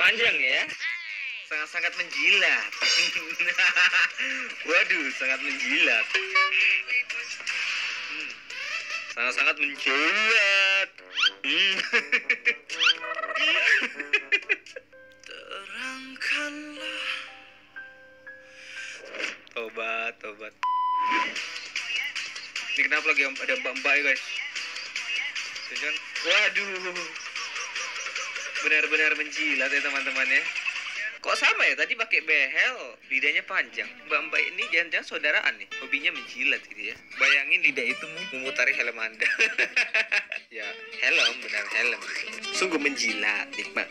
panjang ya. Sangat-sangat menjilat. Waduh sangat menjilat. Hmm. sangat-sangat menjilat. Hmm. terangkanlah tobat tobat. Ini kenapa lagi ada mbak-mbak ya guys? Waduh benar-benar menjilat ya teman-teman ya. Kok sama ya? Tadi pakai behel lidahnya panjang. Mbak mbak ini jangan-jangan saudaraan nih. Hobinya menjilat gitu ya. Bayangin lidah itu memutari helm anda. Ya helm benar helm. Sungguh menjilat nikmat